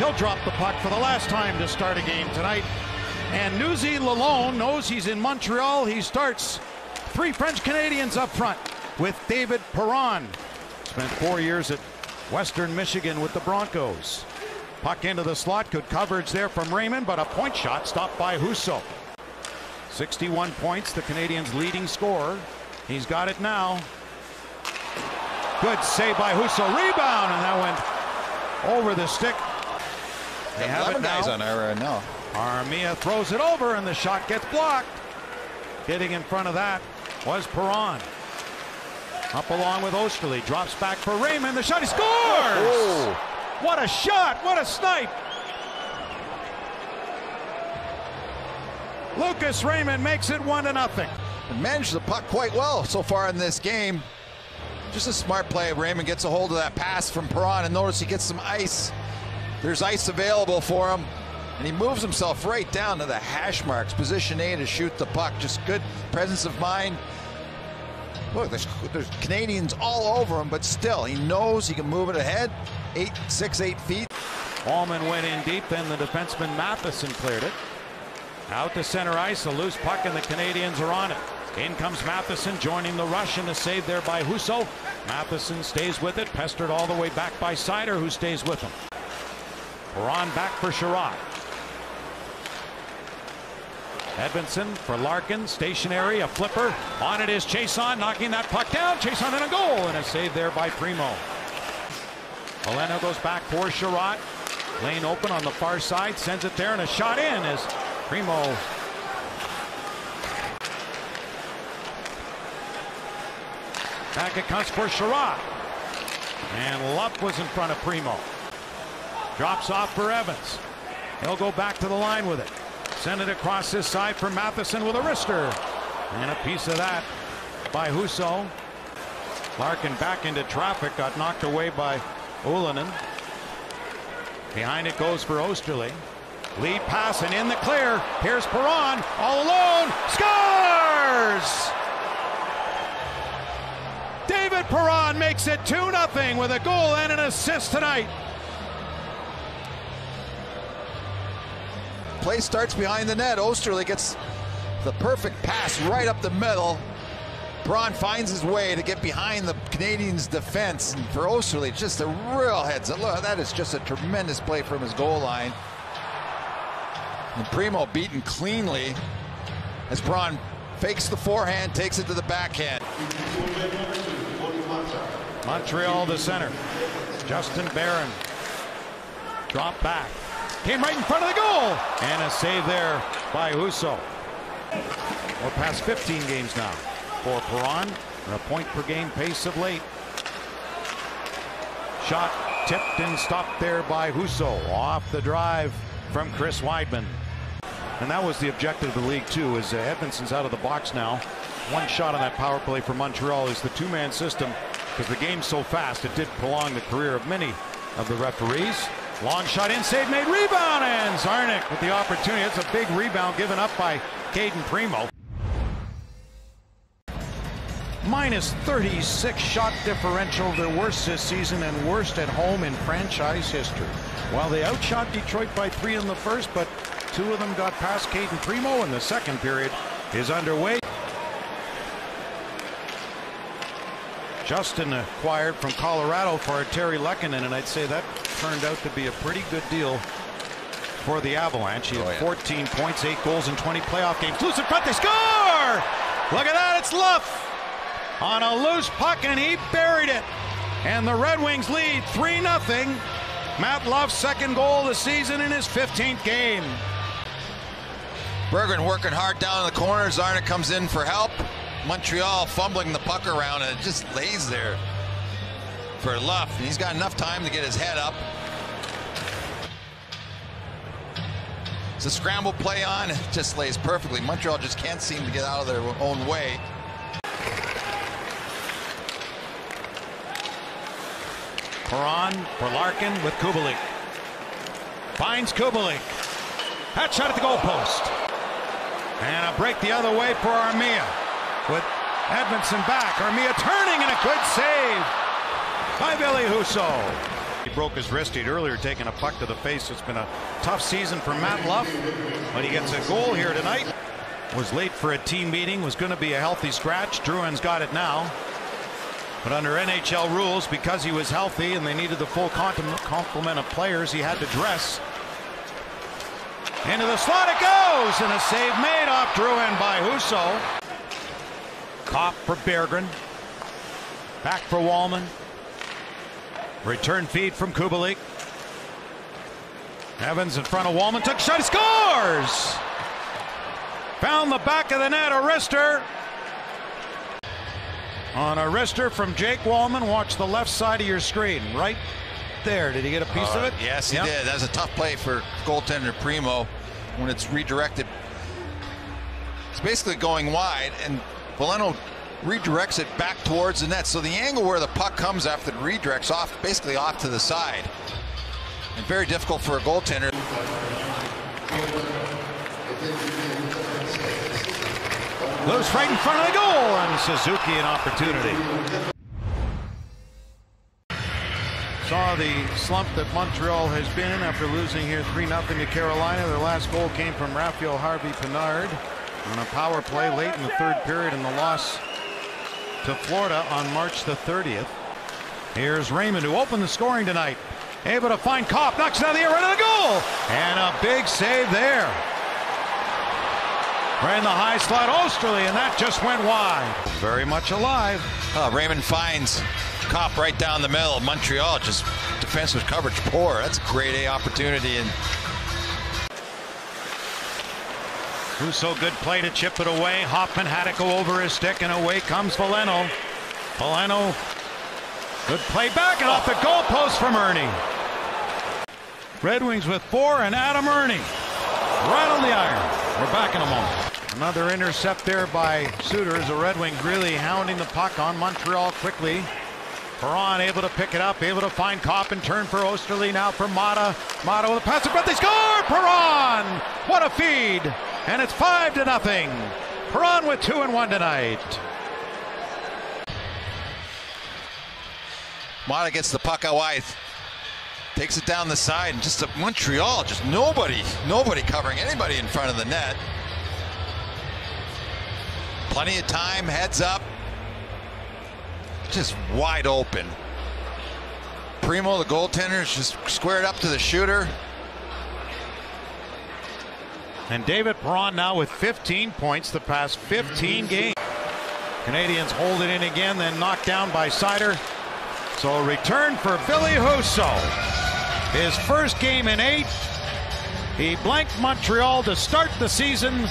He'll drop the puck for the last time to start a game tonight. And Nuzi Lalonde knows he's in Montreal. He starts three French Canadians up front with David Perron. Spent four years at Western Michigan with the Broncos. Puck into the slot, good coverage there from Raymond, but a point shot stopped by Husso. 61 points, the Canadiens' leading scorer. He's got it now. Good save by Husso. Rebound, and that went over the stick. They have it now. guys on our now. Armia throws it over, and the shot gets blocked. Getting in front of that was Perron. Up along with Oesterle. Drops back for Raymond. The shot, he scores! Oh, oh. What a shot! What a snipe! Lucas Raymond makes it one to nothing. Managed the puck quite well so far in this game. Just a smart play. Raymond gets a hold of that pass from Perron and notice he gets some ice. There's ice available for him. And he moves himself right down to the hash marks, position A to shoot the puck. Just good presence of mind. Look, there's, there's Canadians all over him, but still, he knows he can move it ahead. Eight, six, eight feet. Walman went in deep, then the defenseman Matheson cleared it. Out to center ice, a loose puck, and the Canadiens are on it. In comes Matheson, joining the rush, and a save there by Husso. Matheson stays with it, pestered all the way back by Seider, who stays with him. Perron back for Chiarot. Edmundson for Larkin, stationary, a flipper. On it is Chiasson, knocking that puck down. Chiasson in a goal, and a save there by Primeau. Veleno goes back for Chiarot. Lane open on the far side, sends it there, and a shot in as Primeau. Back it comes for Chiarot. And Luff was in front of Primeau. Drops off for Evans. He'll go back to the line with it. Send it across this side for Matheson with a wrister. And a piece of that by Husso. Larkin back into traffic, got knocked away by Ylönen. Behind it goes for Oesterle. Lead pass and in the clear. Here's Perron all alone. Scores! David Perron makes it 2 0 with a goal and an assist tonight. Play starts behind the net. Oesterle gets the perfect pass right up the middle. Braun finds his way to get behind the Canadiens' defense. And for Osterley, just a real heads. Look, that is just a tremendous play from his goal line. And Primeau beaten cleanly as Braun fakes the forehand, takes it to the backhand. Montreal the center. Justin Barron. Drop back. Came right in front of the goal. And a save there by Husso. We're past 15 games now for Perron. And a point per game pace of late. Shot tipped and stopped there by Husso. Off the drive from Chris Wideman. And that was the objective of the league, too, is uh, Edmundson's out of the box now. One shot on that power play for Montreal is the two-man system because the game's so fast, it did prolong the career of many of the referees. Long shot in, save made, rebound, and Czarnik with the opportunity. It's a big rebound given up by Cayden Primeau. Minus 36 shot differential, their worst this season and worst at home in franchise history. While they outshot Detroit by three in the first, but two of them got past Cayden Primeau, and the second period is underway. Justin acquired from Colorado for Artturi Lehkonen, and I'd say that turned out to be a pretty good deal for the Avalanche. He had oh, yeah. 14 points, 8 goals in 20 playoff games. Loose in front, they score! Look at that, it's Luff on a loose puck, and he buried it. And the Red Wings lead 3 0. Matt Luff's second goal of the season in his 15th game. Berggren working hard down in the corner. Czarnik comes in for help. Montreal fumbling the puck around and it just lays there for Luff. And he's got enough time to get his head up. It's a scramble play on. It just lays perfectly. Montreal just can't seem to get out of their own way. Perron for Larkin with Kubalik. Finds Kubalik. That shot at the goalpost. And a break the other way for Armia with Edmundson back. Armia turning and a good save by Ville Husso. He broke his wrist. He'd earlier taken a puck to the face. It's been a tough season for Matt Luff, but he gets a goal here tonight. Was late for a team meeting. Was going to be a healthy scratch. Drouin's got it now. But under NHL rules, because he was healthy and they needed the full complement of players, he had to dress. Into the slot it goes, and a save made off Drouin by Husso. Copp for Berggren. Back for Walman. Return feed from Kubalik. Evans in front of Walman Took a shot. He scores! Found the back of the net. A. On a from Jake Walman, Watch the left side of your screen. Right there. Did he get a piece uh, of it? Yes, he yep. did. That's a tough play for goaltender Primeau when it's redirected. It's basically going wide, and Veleno redirects it back towards the net. So the angle where the puck comes after the redirects off, basically off to the side. And very difficult for a goaltender. Loose right in front of the goal, and Suzuki an opportunity. Saw the slump that Montreal has been in after losing here 3 0 to Carolina. Their last goal came from Raphael Harvey Pinard on a power play late in the third period in the loss to Florida on March the 30th. Here's Raymond who opened the scoring tonight. Able to find Copp, knocks it out of the air, right of the goal. And a big save there. Ran the high slot Oesterle, and that just went wide. Very much alive. Uh, Raymond finds Copp right down the middle. Montreal just defensive coverage poor. That's a great A opportunity. And Husso good play to chip it away. Hoffman had it go over his stick, and away comes Veleno. Veleno, good play back and off the goalpost from Erne. Red Wings with four and Adam Erne right on the iron. We're back in a moment. Another intercept there by Suter as the Red Wings really hounding the puck on Montreal quickly. Perron able to pick it up, able to find Copp and turn for Oesterle now for Maatta. Maatta with a pass, but they score! Perron! What a feed! and it's five to nothing. Perron with two and one tonight. Maatta gets the puck away. takes it down the side, and just Montreal, just nobody, nobody covering anybody in front of the net. Plenty of time, heads up, just wide open. Primeau, the goaltender, is just squared up to the shooter. And David Perron now with 15 points the past 15 games. Canadiens hold it in again, then knocked down by Seider. So a return for Ville Husso. His first game in eight. He blanked Montreal to start the season